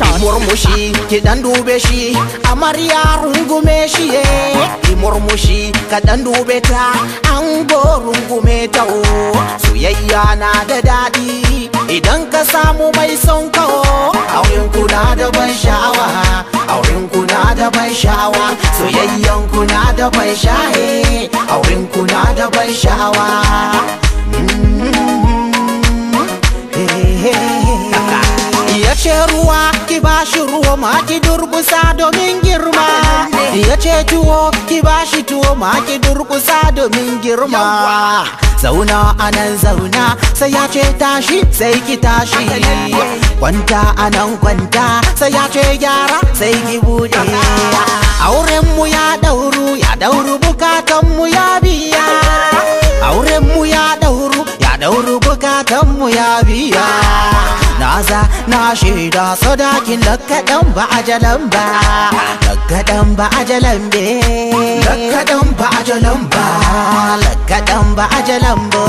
Ki murmushi ki dan dube shi amarya rungume shi ye ki murmushi ka dan dube ta an go rungume ta o soyayya na da daɗi idan ka samu mai son ka o auren ku na da ban sha'awa auren ku da ban sha'awa soyayyan ku da ban sha'e auren ku na da ban sha'awa. Ya ce ruwa ki bashi ruwa ma ki durkusa domin girma. Ya ce tuwo ki bashi tuwo ma ki durkusa domin girma. Zauna a nan zauna. Sai ya ce tashi sai ki tashi. Kwanta a nan kwanta. Sai ya ce gyara sai ki buɗe Auren mu ya dauru ya dauru bukatan mu ya biya. Auren mu ya dauru ya dauru bukatan mu ya biya. Naza na shaida sadakin lakadan ba ajalan ba. Lakadan ba ajalan be. Lakadan ba ajalan ba. Lakadan ba ajalan ba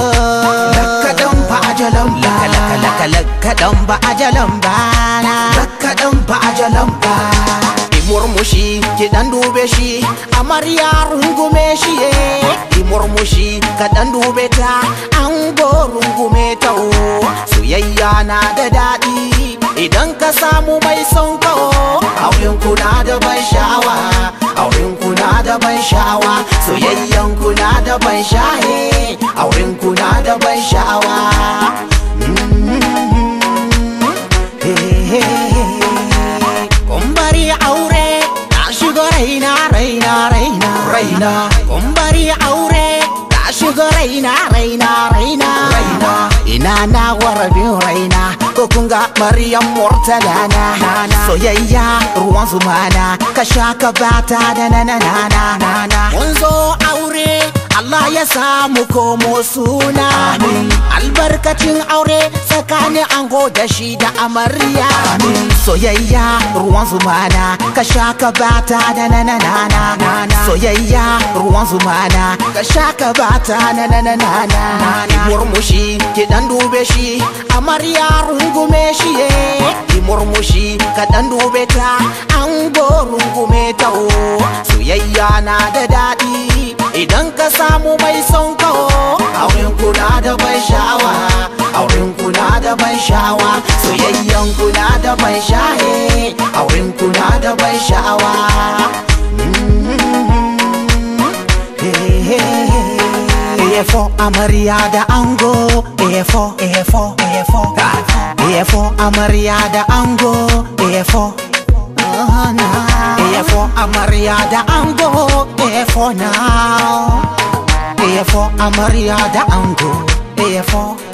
Lakadan ba ajalan ba. Laka laka lakadan ba ajalan ba. Lakadan ba ajalan ba. Murmushi ki dan dube shi. Amarya rungume shi ki murmushi ka dan dube ta. An go rungume ta o. Soyayya na da daɗi idan ka samu mai son ka o auren ku na da ban sha'awa. Auren ku na da ban sha'awa. Soyayyan ku na da ban sha'e auren ku na da ban sha'awa. Kumbari aure na shiga raina raina raina raina. Kumbari aure shiga raina raina raina. Raina Ina na warabin raina ko kun ga Maryam Murtala na soyayya ruwan zumana ka sha ka bata da na na na na na Mun zo aure Allah ya samu komo suna. Albarkacin aure tsakanin ango da shi da amarya soyayya ruwan zumana ka sha ka bata da na na na na soyayya ruwan zumana ka sha ka bata na na na na na murmushi ki dan dube shi amarya rungume shi ki murmushi ka dan dube ta ango rungume ta o soyayya na da daɗi idan ka samu mai son da ban sha'awa soyayyan ku na da ban sha'e auren ku na da ban sha'awa Efo amarya da ango Efo, efo, efo Efo amarya da ango Efo Efo amarya da ango Efo now Efo amarya da ango Efo